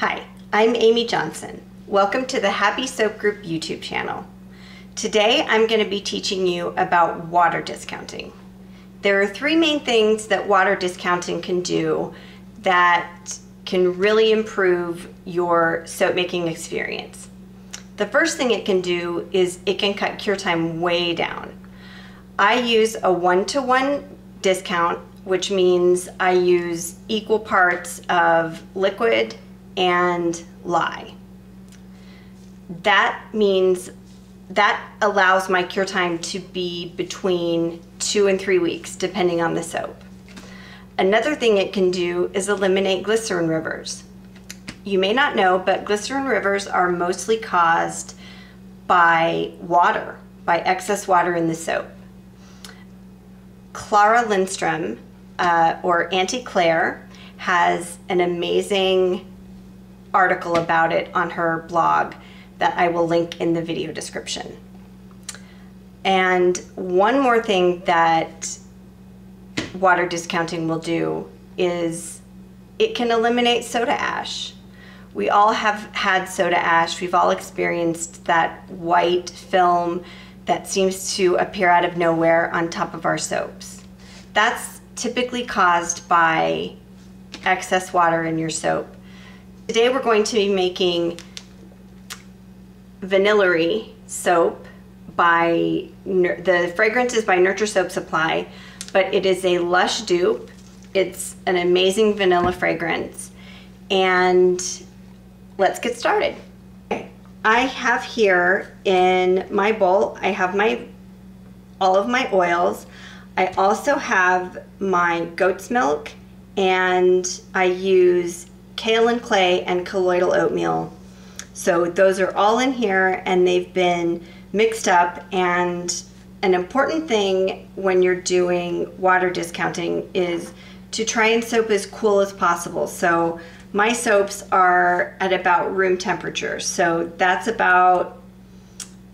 Hi, I'm Ami Johnson. Welcome to the Happy Soap Group YouTube channel. Today I'm going to be teaching you about water discounting. There are three main things that water discounting can do that can really improve your soap making experience. The first thing it can do is it can cut cure time way down. I use a one-to-one discount, which means I use equal parts of liquid and lye. That means that allows my cure time to be between two and three weeks, depending on the soap. Another thing it can do is eliminate glycerin rivers. You may not know, but glycerin rivers are mostly caused by water, by excess water in the soap. Clara Lindstrom, uh, or Auntie Claire, has an amazing article about it on her blog that I will link in the video description. And one more thing that water discounting will do is it can eliminate soda ash. We all have had soda ash. We've all experienced that white film that seems to appear out of nowhere on top of our soaps. That's typically caused by excess water in your soap Today we're going to be making Vanillary soap by, the fragrance is by Nurture Soap Supply, but it is a Lush dupe. It's an amazing vanilla fragrance. And let's get started. I have here in my bowl, I have my all of my oils. I also have my goat's milk and I use kaolin clay and colloidal oatmeal. So those are all in here and they've been mixed up and an important thing when you're doing water discounting is to try and soap as cool as possible. So my soaps are at about room temperature. So that's about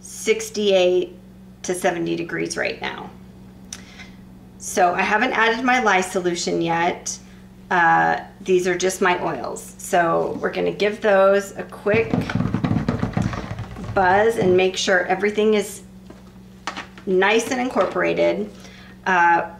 68 to 70 degrees right now. So I haven't added my lye solution yet. Uh, these are just my oils. So we're gonna give those a quick buzz and make sure everything is nice and incorporated. Uh,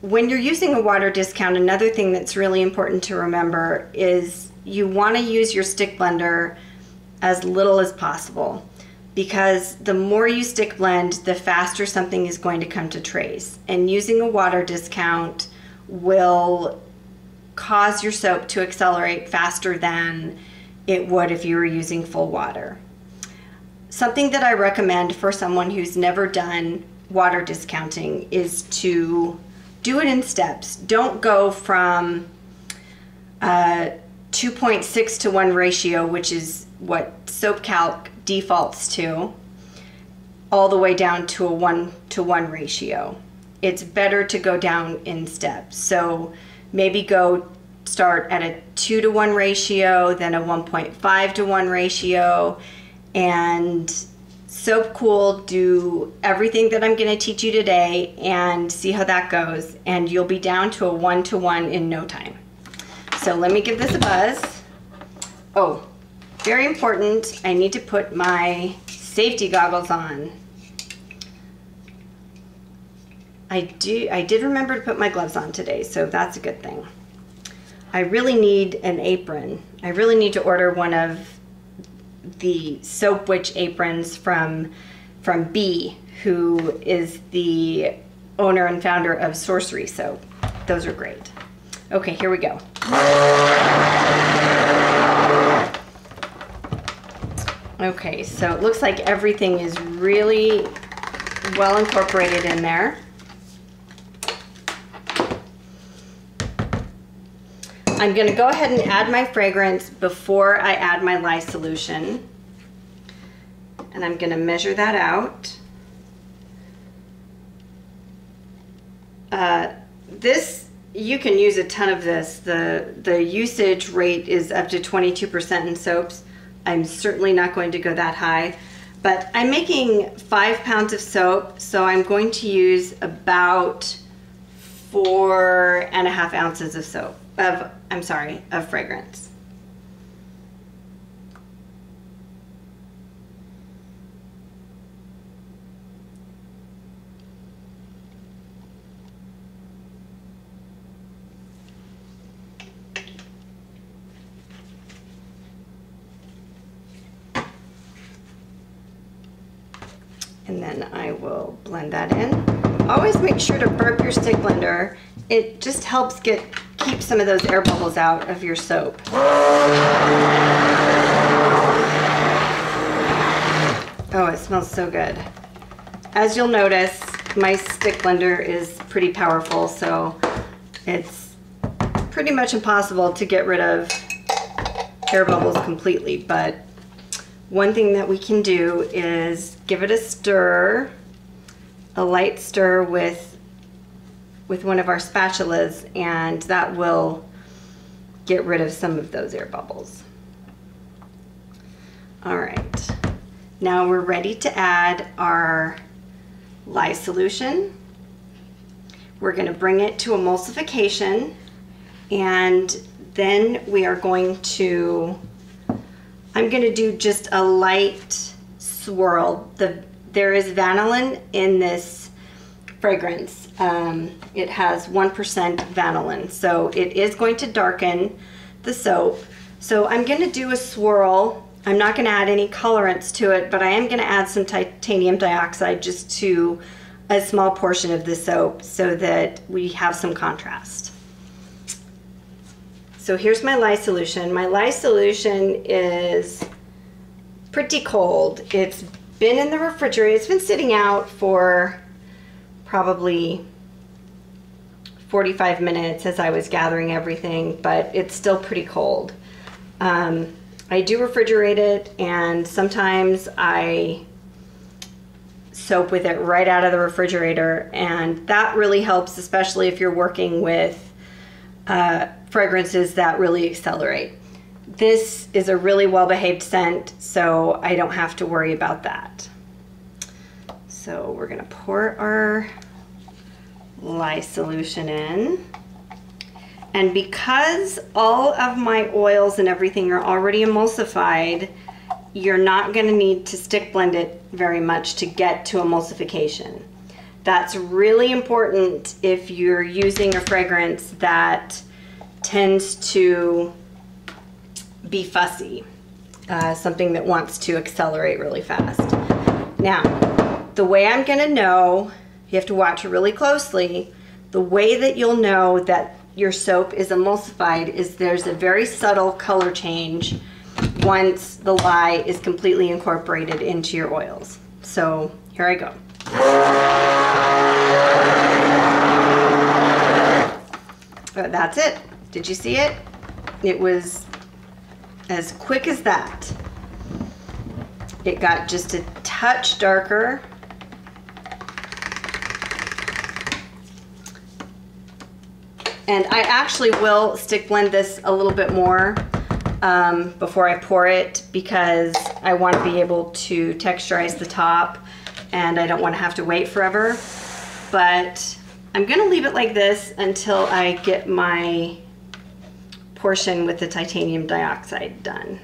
when you're using a water discount, another thing that's really important to remember is you wanna use your stick blender as little as possible because the more you stick blend, the faster something is going to come to trace. And using a water discount will cause your soap to accelerate faster than it would if you were using full water. Something that I recommend for someone who's never done water discounting is to do it in steps. Don't go from uh, 2.6 to 1 ratio, which is what Soap Calc defaults to, all the way down to a 1 to 1 ratio. It's better to go down in steps. So maybe go start at a 2 to 1 ratio, then a 1.5 to 1 ratio, and soap cool do everything that I'm going to teach you today and see how that goes and you'll be down to a one to one in no time. So let me give this a buzz. Oh, very important, I need to put my safety goggles on. I do. I did remember to put my gloves on today, so that's a good thing. I really need an apron. I really need to order one of the Soap Witch aprons from from B, who is the owner and founder of Sorcery Soap. Those are great. Okay, here we go. Okay, so it looks like everything is really well incorporated in there. I'm gonna go ahead and add my fragrance before I add my lye solution. And I'm gonna measure that out. Uh, this, you can use a ton of this. The, the usage rate is up to 22% in soaps. I'm certainly not going to go that high, but I'm making five pounds of soap, so I'm going to use about four and a half ounces of soap of, I'm sorry, of fragrance. and then I will blend that in. Always make sure to burp your stick blender. It just helps get keep some of those air bubbles out of your soap. Oh, it smells so good. As you'll notice, my stick blender is pretty powerful, so it's pretty much impossible to get rid of air bubbles completely, but one thing that we can do is give it a stir, a light stir with, with one of our spatulas, and that will get rid of some of those air bubbles. All right. Now we're ready to add our lye solution. We're going to bring it to emulsification and then we are going to, I'm going to do just a light swirl. The, there is vanillin in this fragrance. Um, it has 1% vanillin, so it is going to darken the soap. So I'm going to do a swirl I'm not going to add any colorants to it, but I am going to add some titanium dioxide just to a small portion of the soap so that we have some contrast. So here's my lye solution. My lye solution is pretty cold. It's been in the refrigerator. It's been sitting out for probably 45 minutes as I was gathering everything, but it's still pretty cold. Um, I do refrigerate it and sometimes I soap with it right out of the refrigerator and that really helps especially if you're working with uh, fragrances that really accelerate. This is a really well behaved scent so I don't have to worry about that. So we're gonna pour our lye solution in. And because all of my oils and everything are already emulsified, you're not gonna need to stick blend it very much to get to emulsification. That's really important if you're using a fragrance that tends to be fussy, uh, something that wants to accelerate really fast. Now, the way I'm gonna know, you have to watch really closely, the way that you'll know that your soap is emulsified is there's a very subtle color change once the lye is completely incorporated into your oils. So here I go. Uh, that's it. Did you see it? It was as quick as that. It got just a touch darker And I actually will stick blend this a little bit more um, before I pour it because I want to be able to texturize the top and I don't want to have to wait forever. But I'm going to leave it like this until I get my portion with the titanium dioxide done.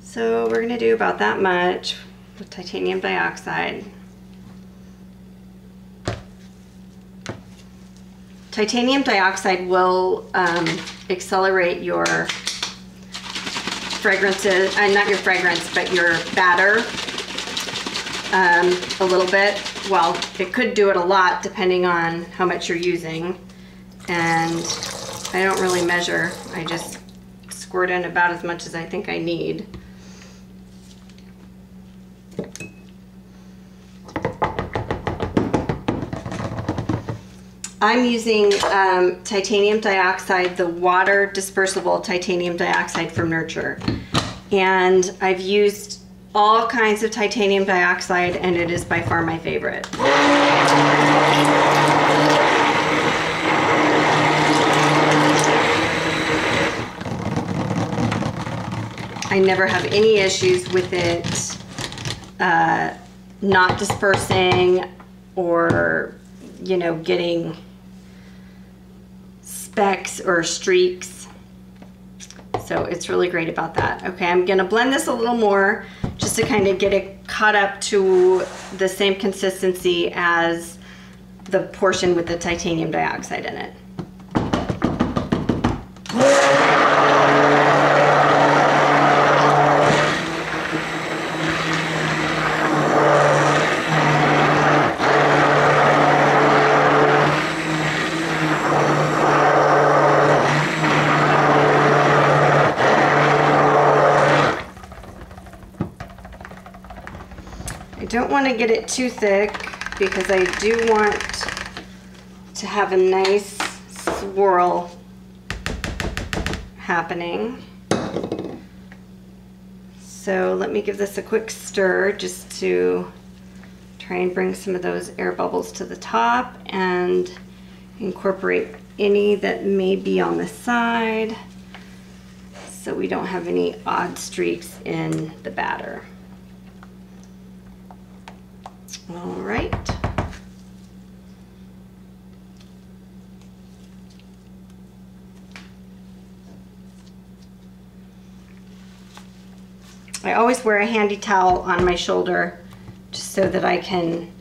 So we're going to do about that much with titanium dioxide. Titanium dioxide will um, accelerate your fragrances, uh, not your fragrance, but your batter um, a little bit. Well, it could do it a lot depending on how much you're using. And I don't really measure. I just squirt in about as much as I think I need. I'm using um, titanium dioxide, the water dispersible titanium dioxide from Nurture. And I've used all kinds of titanium dioxide and it is by far my favorite. I never have any issues with it uh, not dispersing or, you know, getting specks or streaks. So it's really great about that. Okay, I'm gonna blend this a little more just to kind of get it caught up to the same consistency as the portion with the titanium dioxide in it. don't want to get it too thick because I do want to have a nice swirl happening. So let me give this a quick stir just to try and bring some of those air bubbles to the top and incorporate any that may be on the side so we don't have any odd streaks in the batter. All right. I always wear a handy towel on my shoulder just so that I can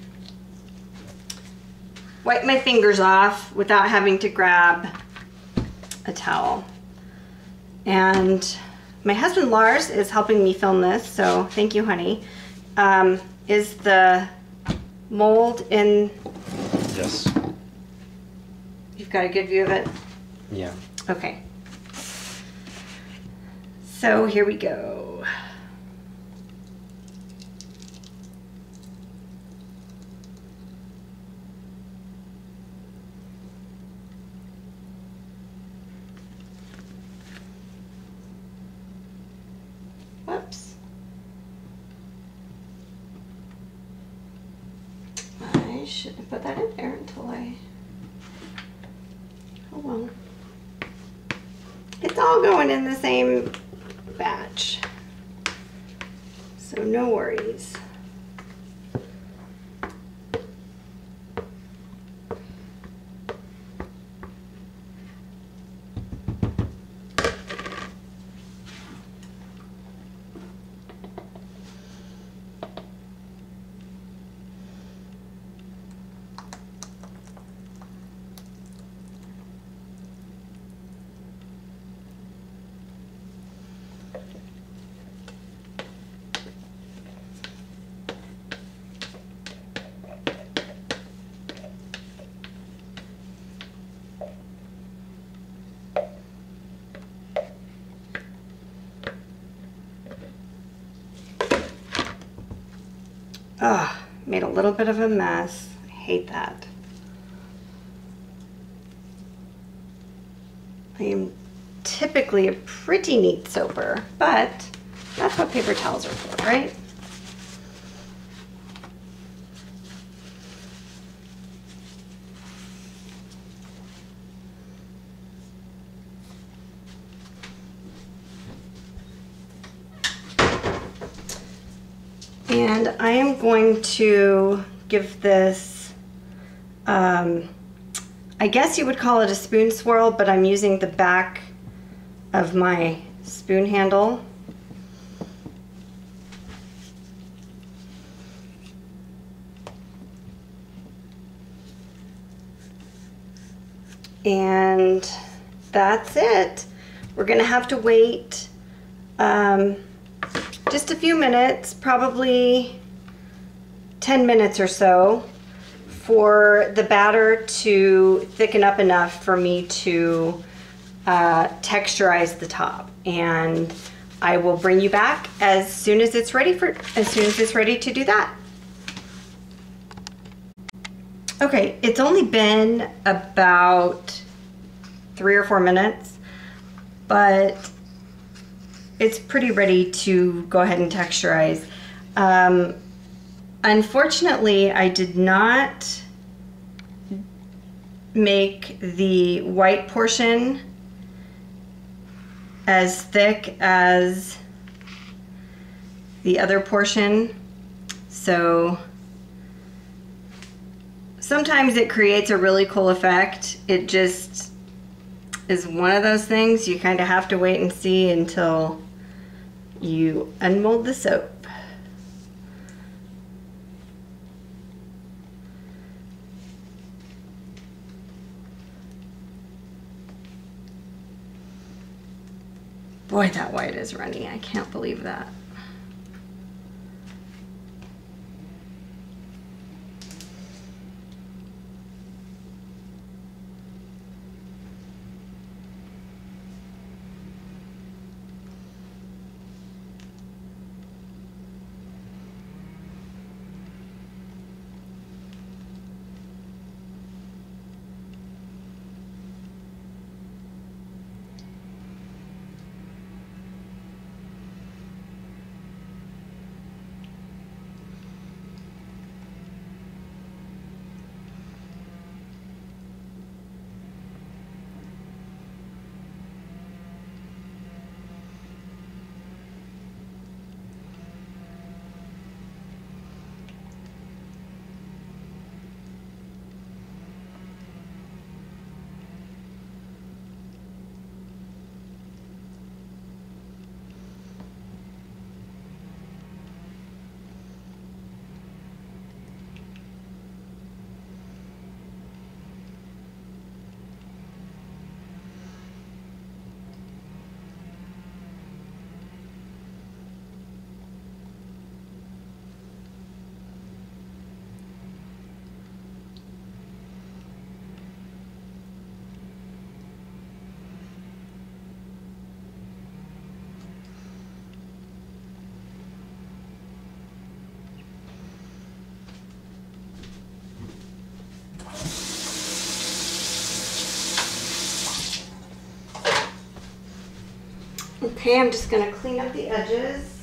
wipe my fingers off without having to grab a towel. And my husband Lars is helping me film this, so thank you, honey. Um, is the mold in? Yes. You've got a good view of it? Yeah. Okay. So here we go. Shouldn't have put that in there until I. Oh well. It's all going in the same batch. So no worries. Ugh, made a little bit of a mess. I hate that. I am a pretty neat soaper, but that's what paper towels are for, right? And I am going to give this, um, I guess you would call it a spoon swirl, but I'm using the back of my spoon handle. And that's it. We're gonna have to wait um, just a few minutes, probably 10 minutes or so, for the batter to thicken up enough for me to uh, texturize the top. And I will bring you back as soon as it's ready for, as soon as it's ready to do that. Okay, it's only been about three or four minutes, but it's pretty ready to go ahead and texturize. Um, unfortunately, I did not make the white portion as thick as the other portion. So sometimes it creates a really cool effect. It just is one of those things you kind of have to wait and see until you unmold the soap. Boy, that white is runny. I can't believe that. Okay, I'm just gonna clean up the edges.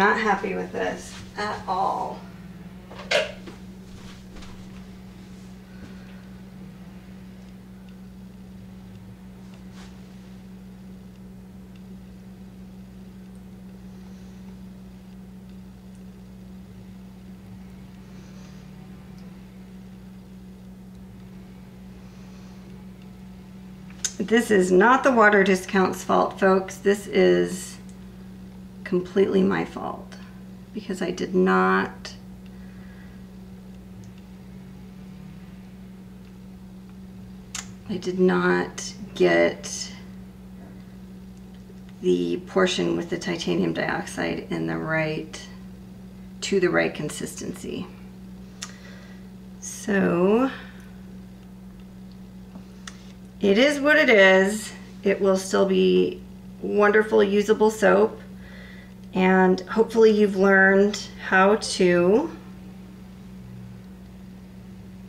Not happy with this at all. This is not the water discount's fault, folks. This is completely my fault because I did not I did not get the portion with the titanium dioxide in the right to the right consistency. So it is what it is. It will still be wonderful usable soap and hopefully you've learned how to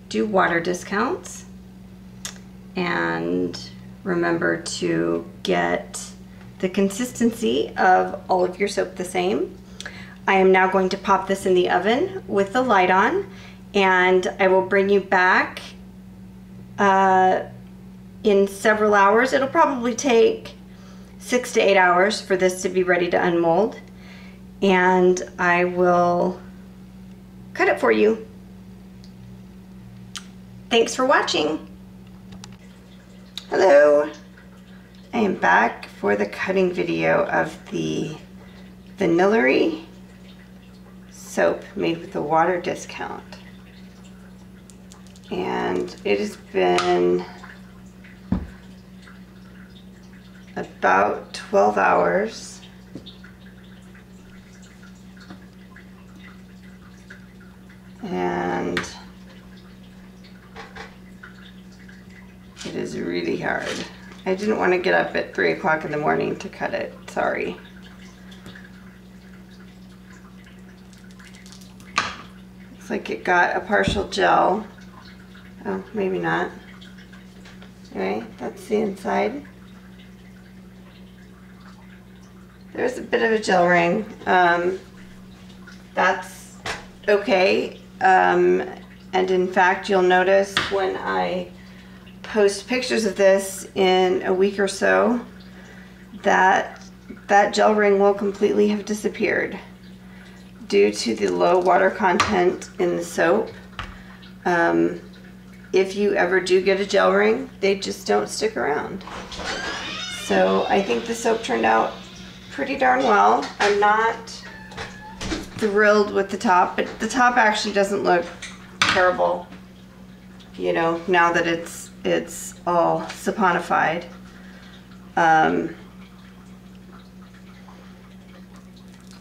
do water discounts and remember to get the consistency of all of your soap the same. I am now going to pop this in the oven with the light on and I will bring you back uh, in several hours. It'll probably take six to eight hours for this to be ready to unmold and I will cut it for you. Thanks for watching. Hello. I am back for the cutting video of the Vanillary soap made with the water discount. And it has been about 12 hours and it is really hard. I didn't want to get up at 3 o'clock in the morning to cut it, sorry. Looks like it got a partial gel. Oh, maybe not. Anyway, that's the inside. There's a bit of a gel ring. Um, that's okay. Um, and in fact, you'll notice when I post pictures of this in a week or so, that that gel ring will completely have disappeared due to the low water content in the soap. Um, if you ever do get a gel ring, they just don't stick around. So I think the soap turned out pretty darn well. I'm not thrilled with the top, but the top actually doesn't look terrible, you know, now that it's it's all saponified. Um,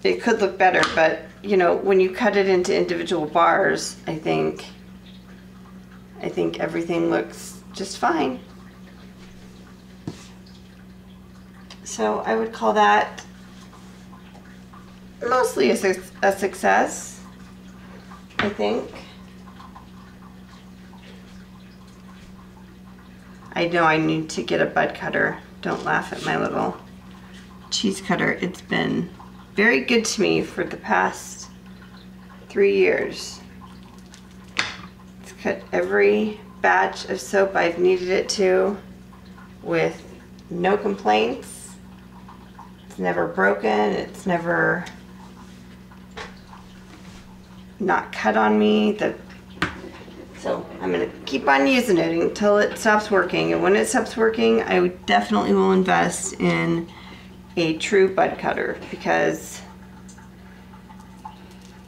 it could look better, but you know, when you cut it into individual bars, I think I think everything looks just fine. So I would call that mostly a, su a success, I think. I know I need to get a bud cutter. Don't laugh at my little cheese cutter. It's been very good to me for the past three years. It's cut every batch of soap I've needed it to with no complaints. It's never broken. It's never not cut on me. The, so I'm going to keep on using it until it stops working. And when it stops working, I definitely will invest in a true bud cutter because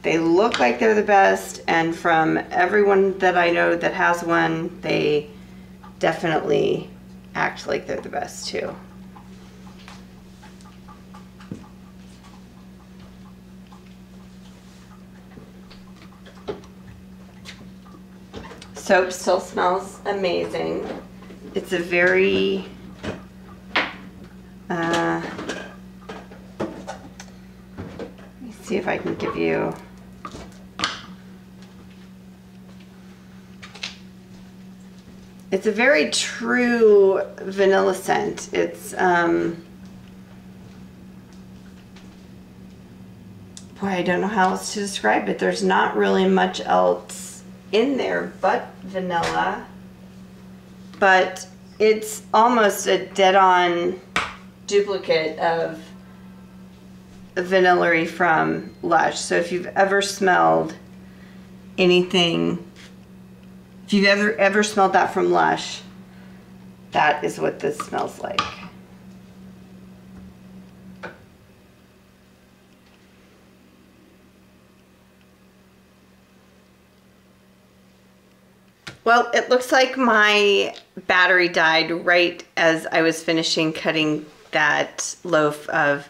they look like they're the best, and from everyone that I know that has one, they definitely act like they're the best too. Soap still smells amazing. It's a very uh, let me see if I can give you. It's a very true vanilla scent. It's um, boy, I don't know how else to describe it. There's not really much else in there but vanilla, but it's almost a dead-on duplicate of vanillary from Lush. So if you've ever smelled anything, if you've ever ever smelled that from Lush, that is what this smells like. Well, it looks like my battery died right as I was finishing cutting that loaf of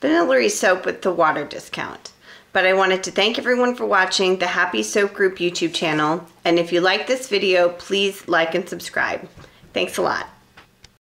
vanillary soap with the water discount. But I wanted to thank everyone for watching the Happy Soap Group YouTube channel. And if you like this video, please like and subscribe. Thanks a lot.